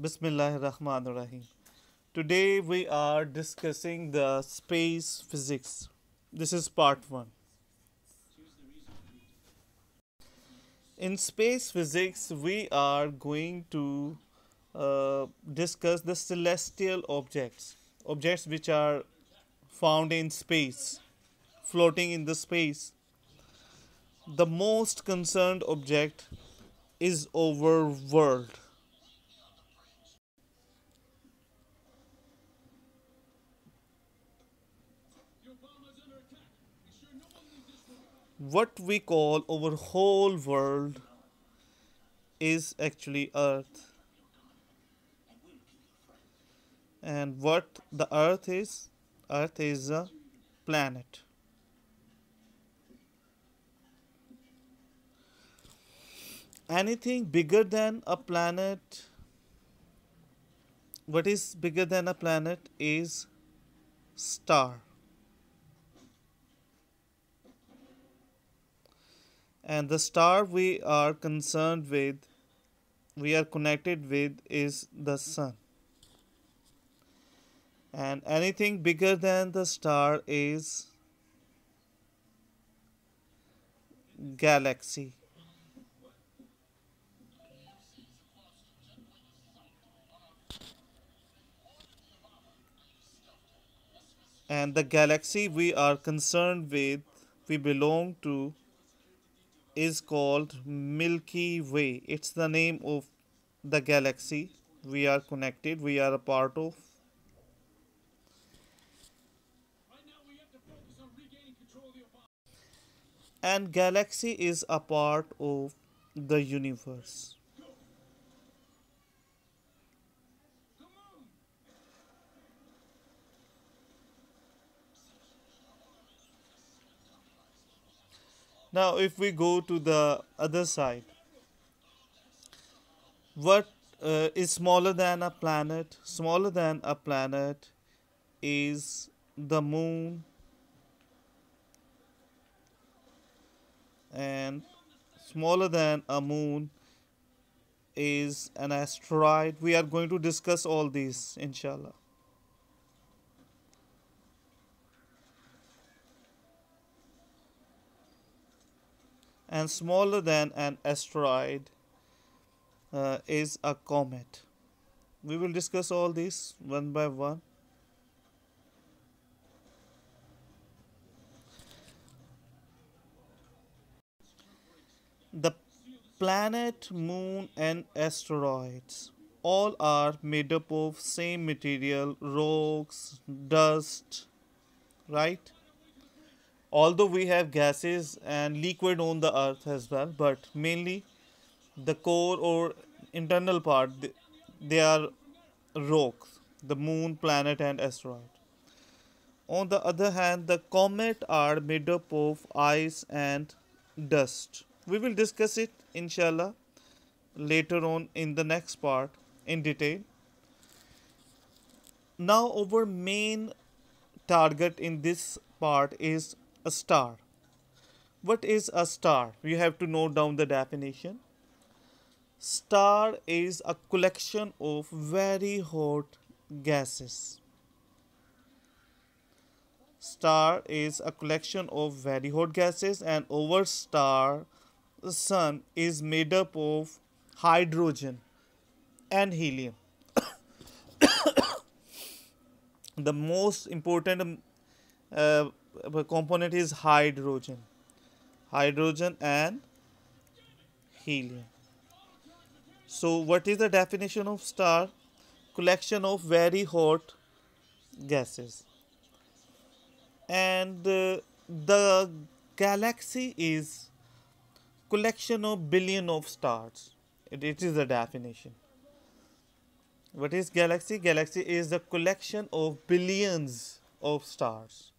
Bismillahirrahmanirrahim. Today we are discussing the space physics. This is part 1. In space physics, we are going to uh, discuss the celestial objects, objects which are found in space, floating in the space. The most concerned object is our world. What we call our whole world is actually Earth. And what the Earth is? Earth is a planet. Anything bigger than a planet, what is bigger than a planet is star. And the star we are concerned with, we are connected with is the sun. And anything bigger than the star is galaxy. And the galaxy we are concerned with, we belong to, is called Milky Way. It's the name of the galaxy we are connected, we are a part of. And galaxy is a part of the universe. Now, if we go to the other side, what uh, is smaller than a planet? Smaller than a planet is the moon and smaller than a moon is an asteroid. We are going to discuss all these inshallah. And smaller than an asteroid uh, is a comet. We will discuss all these one by one. The planet, moon, and asteroids all are made up of same material, rocks, dust, right? Although we have gases and liquid on the earth as well but mainly the core or internal part they are rocks the moon planet and asteroid. On the other hand the comet are made up of ice and dust. We will discuss it inshallah later on in the next part in detail. Now our main target in this part is a star. What is a star? You have to note down the definition. Star is a collection of very hot gases. Star is a collection of very hot gases and our star, the sun, is made up of hydrogen and helium. the most important uh, component is hydrogen. Hydrogen and helium. So what is the definition of star? Collection of very hot gases. And uh, the galaxy is collection of billion of stars. It, it is the definition. What is galaxy? Galaxy is the collection of billions of stars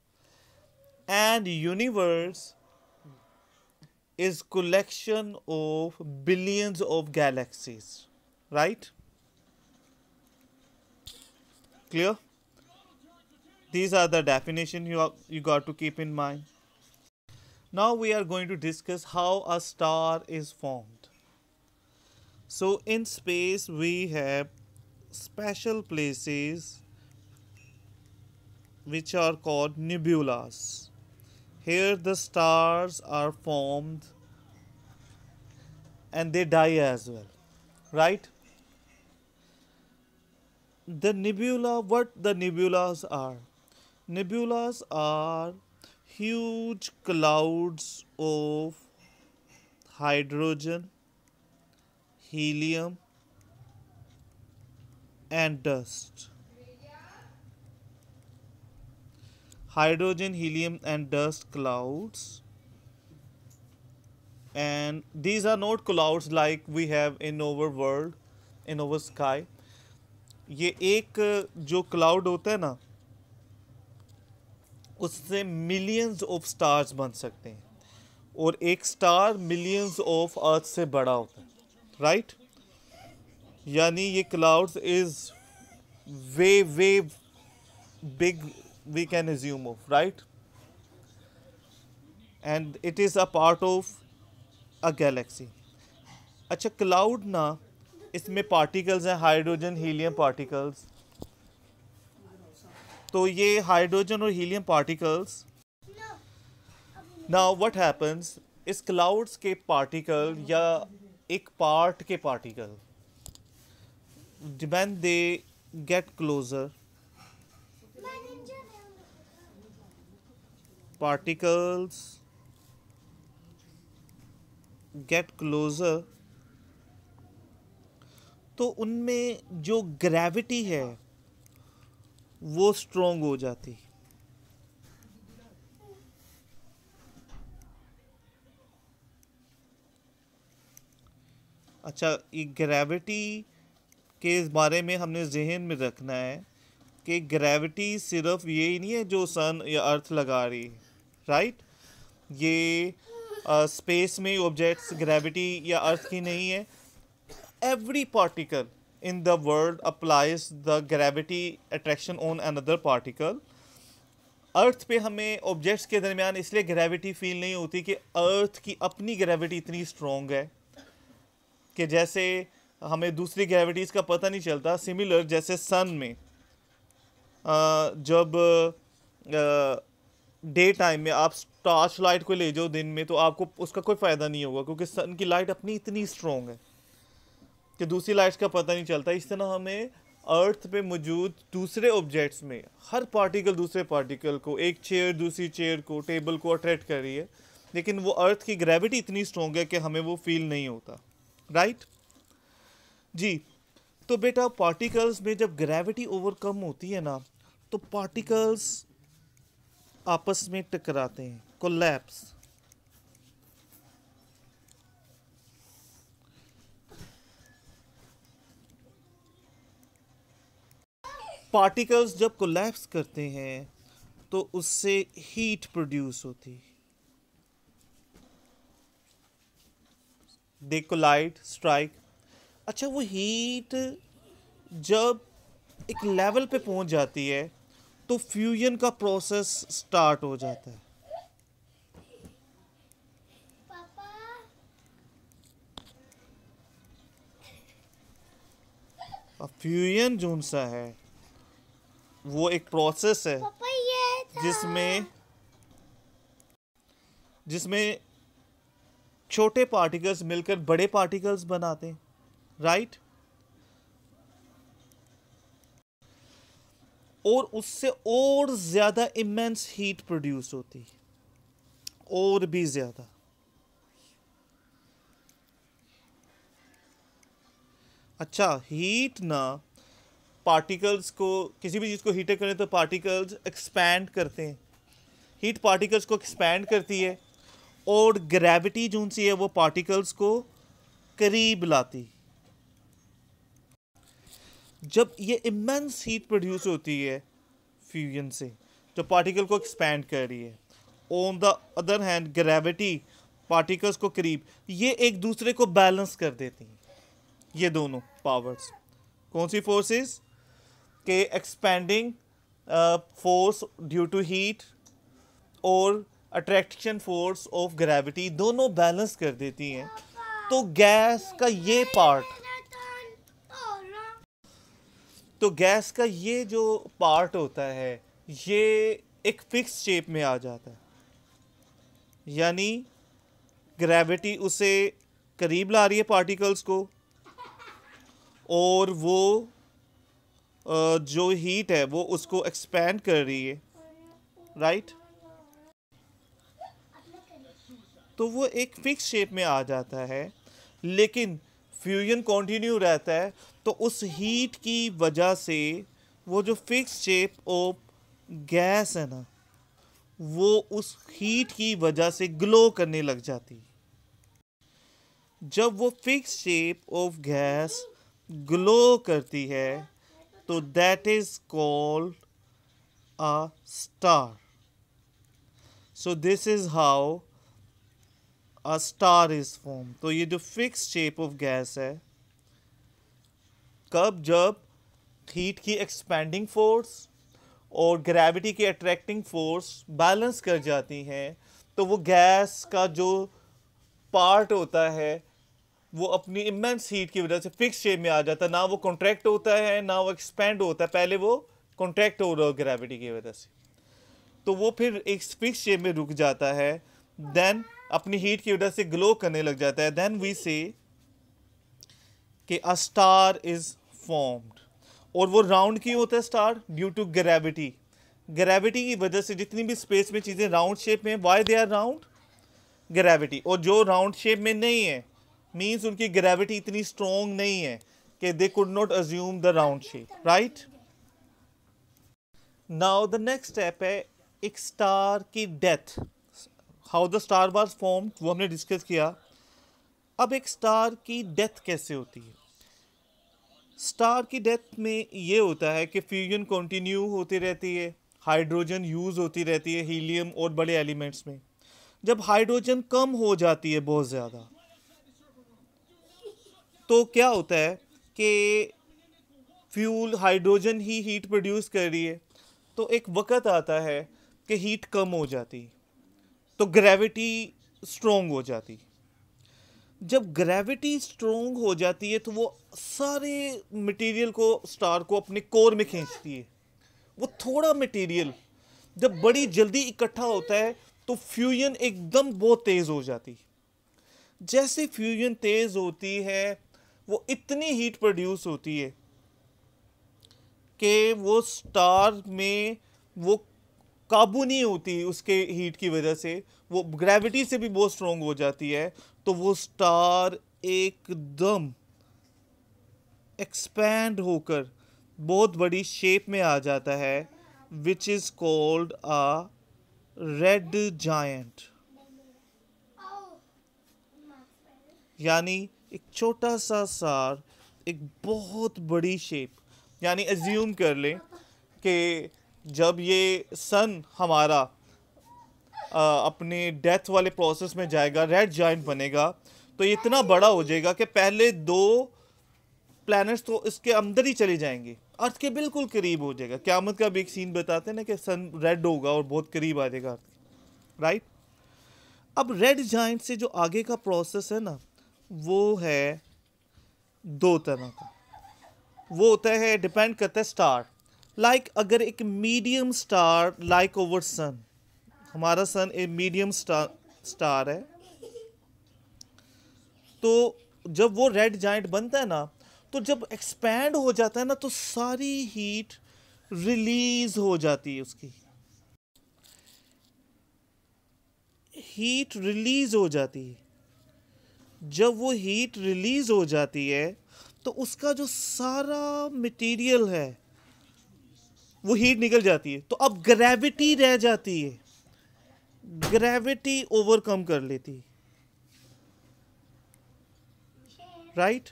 and universe is collection of billions of galaxies right? Clear? These are the definition you are, you got to keep in mind. Now we are going to discuss how a star is formed. So in space we have special places which are called nebulas. Here the stars are formed and they die as well, right? The nebula, what the nebulas are? Nebulas are huge clouds of hydrogen, helium, and dust. Hydrogen, helium, and dust clouds. And these are not clouds like we have in our world, in our sky. ये एक जो cloud होता है ना उससे millions of stars बन सकते हैं और एक स्टार मिलियंस ऑफ़ अर्थ से बड़ा होता है राइट यानी ये clouds is way way big we can assume of right and it is a part of a galaxy अच्छा क्लाउड ना, इसमें पार्टिकल्स हैं हाइड्रोजन हीलियम पार्टिकल्स तो ये हाइड्रोजन और helium particles now what happens इस क्लाउड्स के पार्टिकल या एक पार्ट के particle when they get closer particles get closer तो उनमें जो ग्रेविटी है, वो स्ट्रोंग हो जाती। अच्छा ये ग्रेविटी के बारे में हमने जहन में रखना है कि ग्रेविटी सिर्फ़ ये ही नहीं है जो सन या अर्थ लगा रही है। राइट ये स्पेस में ऑब्जेक्ट्स ग्रेविटी या अर्थ की नहीं है. Every particle in the world applies the gravity attraction on another particle earth पे हमें ऑब्जेक्ट्स के दरमियान इसलिए ग्रेविटी फील नहीं होती कि अर्थ की अपनी ग्रेविटी इतनी स्ट्रॉन्ग है कि जैसे हमें दूसरी ग्रेविटीज़ का पता नहीं चलता सिमिलर जैसे सन में जब डे टाइम में आप टॉर्च लाइट को ले जाओ दिन में तो आपको उसका कोई फ़ायदा नहीं होगा, क्योंकि सन की लाइट अपनी इतनी स्ट्रॉन्ग है कि दूसरी लाइट्स का पता नहीं चलता। इस तरह हमें अर्थ पे मौजूद दूसरे ऑब्जेक्ट्स में, हर पार्टिकल दूसरे पार्टिकल को, एक चेयर दूसरी चेयर को टेबल को अट्रैक्ट कर रही है। लेकिन वो अर्थ की ग्रेविटी इतनी स्ट्रॉन्ग है कि हमें वो फील नहीं होता। राइट जी। तो बेटा पार्टिकल्स में जब ग्रेविटी ओवरकम होती है ना तो पार्टिकल्स आपस में टकराते हैं कोलैप्स पार्टिकल्स जब कोलैप्स करते हैं तो उससे हीट प्रोड्यूस होती दे कोलाइड स्ट्राइक अच्छा वो हीट जब एक लेवल पे पहुँच जाती है तो फ्यूजन का प्रोसेस स्टार्ट हो जाता है। फ्यूजन जो सा है वो एक प्रोसेस है जिसमें जिसमें छोटे पार्टिकल्स मिलकर बड़े पार्टिकल्स बनाते हैं राइट और उससे और ज़्यादा इमेंस हीट प्रोड्यूस होती और भी ज़्यादा। अच्छा हीट ना पार्टिकल्स को, किसी भी चीज़ को हीटर करें तो पार्टिकल्स एक्सपैंड करते हैं। हीट पार्टिकल्स को एक्सपैंड करती है और ग्रेविटी जो सी है वो पार्टिकल्स को करीब लाती जब ये इमेंस हीट प्रोड्यूस होती है फ्यूजन से जो पार्टिकल को एक्सपैंड कर रही है on the other hand gravity particles को करीब, ये एक दूसरे को बैलेंस कर देती हैं। ये दोनों पावर्स कौन सी फोर्सेस के expanding force due to heat और अट्रैक्शन फोर्स ऑफ़ ग्रेविटी दोनों बैलेंस कर देती हैं। तो गैस का ये पार्ट तो गैस का ये जो पार्ट होता है, ये एक फिक्स शेप में आ जाता है। यानी ग्रेविटी उसे करीब ला रही है पार्टिकल्स को, और वो जो हीट है, वो उसको एक्सपेंड कर रही है। राइट तो वो एक फिक्स शेप में आ जाता है, लेकिन फ्यूजन कंटिन्यू रहता है तो उस हीट की वजह से वो जो फिक्स शेप ऑफ़ गैस है ना, वो उस हीट की वजह से ग्लो करने लग जाती जब वो fix shape of gas glow करती है तो that is called a star so this is how a star is form तो ये जो फिक्स शेप ऑफ़ गैस है, कब, जब हीट की एक्सपेंडिंग फोर्स और ग्रेविटी की अट्रैक्टिंग फोर्स बैलेंस कर जाती हैं तो वो गैस का जो पार्ट होता है, वो अपनी इमेंस हीट की वजह से फिक्स शेप में आ जाता है। ना वो कॉन्ट्रैक्ट होता है, ना वो एक्सपेंड होता है। पहले वो कॉन्ट्रैक्ट हो रहा है ग्रेविटी की वजह से। तो वो फिर एक फिक्स शेप में रुक जाता है। देन अपनी हीट की वजह से ग्लो करने लग जाता है। देन वी से कि अ स्टार इज़ फॉर्म्ड और वो राउंड क्यों होता है star due to gravity gravity की वजह से जितनी भी स्पेस में चीज़ें राउंड शेप में why they are round gravity और जो राउंड शेप में नहीं है मीन्स उनकी ग्रेविटी इतनी स्ट्रोंग नहीं है कि they could not assume the round shape right now the next step है एक स्टार की death how the star was form वो हमने डिस्कस किया। अब एक स्टार की डेथ कैसे होती है? स्टार की डेथ में ये होता है कि फ्यूजन कंटिन्यू होती रहती है हाइड्रोजन यूज़ होती रहती है हीलियम और बड़े एलिमेंट्स में। जब हाइड्रोजन कम हो जाती है बहुत ज़्यादा तो क्या होता है कि फ्यूल हाइड्रोजन ही हीट प्रोड्यूस कर रही है। तो एक वक्त आता है कि हीट कम हो जाती है। तो ग्रेविटी स्ट्रोंग हो जाती। जब ग्रेविटी स्ट्रोंग हो जाती है तो वो सारे मटेरियल को स्टार को अपने कोर में खींचती है। वो थोड़ा मटेरियल जब बड़ी जल्दी इकट्ठा होता है तो फ्यूजन एकदम बहुत तेज़ हो जाती। जैसे फ्यूजन तेज़ होती है, वो इतनी हीट प्रोड्यूस होती है, कि वो स्टार में वो काबू नहीं होती उसके हीट की वजह से। वो ग्रेविटी से भी बहुत स्ट्रोंग हो जाती है। तो वो स्टार एकदम एक्सपैंड होकर बहुत बड़ी शेप में आ जाता है which is called a red giant यानी एक छोटा सा सार एक बहुत बड़ी शेप यानी एज्यूम कर लें कि जब ये सन हमारा आ, अपने डेथ वाले प्रोसेस में जाएगा रेड जॉइंट बनेगा तो ये इतना बड़ा हो जाएगा कि पहले दो प्लैनेट्स तो इसके अंदर ही चले जाएँगे। अर्थ के बिल्कुल करीब हो जाएगा। क्यामत का भी एक सीन बताते हैं ना कि सन रेड होगा और बहुत करीब आ जाएगा अर्थ राइट अब रेड जॉइंट से जो आगे का प्रोसेस है ना वो है दो तरह का। वो होता है डिपेंड करता है स्टार लाइक like, अगर एक medium star like our sun हमारा सन एक मीडियम स्टार स्टार है। तो जब वो रेड जाइंट बनता है ना तो जब एक्सपैंड हो जाता है ना तो सारी हीट रिलीज़ हो जाती है उसकी। हीट रिलीज़ हो जाती है। जब वो हीट रिलीज़ हो जाती है तो उसका जो सारा मटेरियल है वो हीट निकल जाती है। तो अब ग्रेविटी रह जाती है। ग्रेविटी ओवरकम कर लेती राइट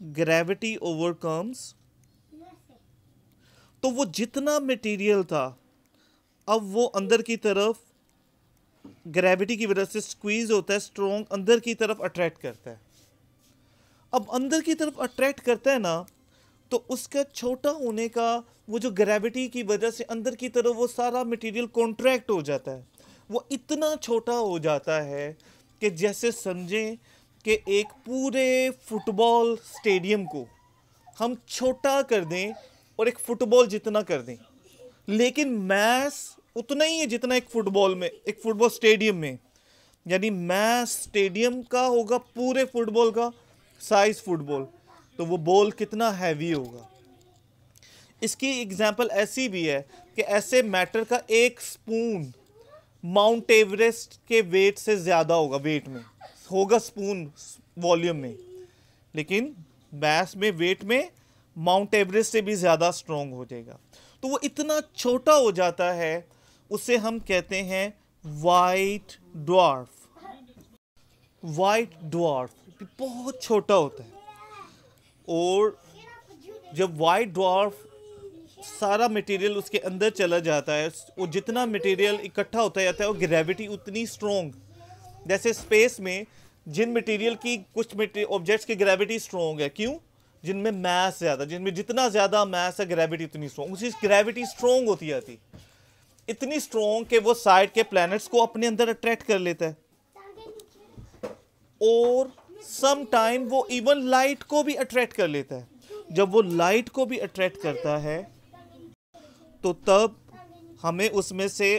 ग्रेविटी ओवरकम्स तो वो जितना मटेरियल था, अब वो अंदर की तरफ़ ग्रेविटी की वजह से स्क्वीज होता है स्ट्रॉन्ग अंदर की तरफ़ अट्रैक्ट करता है। अब अंदर की तरफ़ अट्रैक्ट करता है ना तो उसका छोटा होने का वो जो ग्रेविटी की वजह से अंदर की तरफ़ वो सारा मटेरियल कॉन्ट्रैक्ट हो जाता है। वो इतना छोटा हो जाता है कि जैसे समझें कि एक पूरे फुटबॉल स्टेडियम को हम छोटा कर दें और एक फुटबॉल जितना कर दें। लेकिन मैस उतना ही है जितना एक फुटबॉल में, एक फुटबॉल स्टेडियम में। यानी मैस स्टेडियम का होगा पूरे फुटबॉल का साइज़ फुटबॉल तो वो बॉल कितना हैवी होगा। इसकी एग्जांपल ऐसी भी है कि ऐसे मैटर का एक स्पून माउंट एवरेस्ट के वेट से ज़्यादा होगा वेट में। होगा स्पून वॉल्यूम में। लेकिन मैस में वेट में माउंट एवरेस्ट से भी ज़्यादा स्ट्रॉन्ग हो जाएगा। तो वो इतना छोटा हो जाता है, उसे हम कहते हैं वाइट ड्वार्फ वाइट ड्वार्फ बहुत छोटा होता है। और जब वाइट ड्वार्फ सारा मटेरियल उसके अंदर चला जाता है वो जितना मटेरियल इकट्ठा होता जाता है वो ग्रेविटी उतनी स्ट्रॉन्ग जैसे स्पेस में जिन मटेरियल की कुछ ऑब्जेक्ट्स की ग्रेविटी स्ट्रॉन्ग है, क्यों? जिनमें मैस ज़्यादा, जिनमें जितना ज़्यादा मैस है ग्रेविटी उतनी स्ट्रॉन्ग उसी ग्रेविटी स्ट्रॉन्ग होती जाती। इतनी स्ट्रॉन्ग कि वो साइड के प्लैनेट्स को अपने अंदर अट्रैक्ट कर लेता है। और सम टाइम वो इवन लाइट को भी अट्रैक्ट कर लेता है। जब वो लाइट को भी अट्रैक्ट करता है तो तब हमें उसमें से,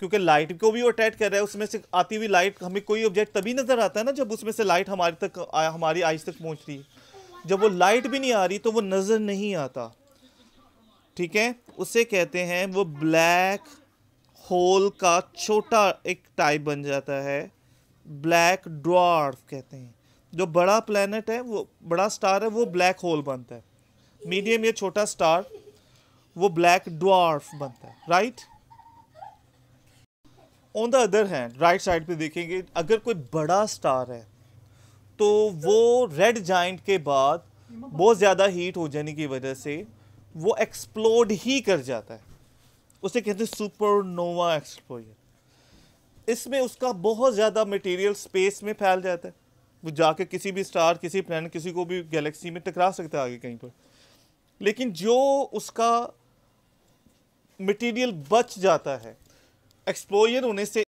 क्योंकि लाइट को भी वो अट्रैक्ट कर रहा है, उसमें से आती हुई लाइट हमें कोई ऑब्जेक्ट तभी नज़र आता है ना, जब उसमें से लाइट हमारे तक हमारी आइज़ तक पहुँच रही है। जब वो लाइट भी नहीं आ रही तो वो नज़र नहीं आता। ठीक है? उसे कहते हैं वो ब्लैक होल का छोटा एक टाइप बन जाता है। ब्लैक ड्वार्फ कहते हैं। जो बड़ा प्लानट है, वो बड़ा स्टार है, वो ब्लैक होल बनता है। मीडियम या छोटा स्टार वो ब्लैक ड्वार्फ बनता है right on the other hand right side पे देखेंगे, अगर कोई बड़ा स्टार है तो वो रेड जाइंट के बाद बहुत ज़्यादा हीट हो जाने की वजह से वो एक्सप्लोड ही कर जाता है। उसे कहते हैं सुपरनोवा एक्सप्लोजन इसमें उसका बहुत ज़्यादा मटेरियल स्पेस में फैल जाता है। वो जाके किसी भी स्टार किसी प्लान किसी को भी गैलेक्सी में टकरा सकता है आगे कहीं पर। लेकिन जो उसका मटेरियल बच जाता है एक्सप्लोयर होने से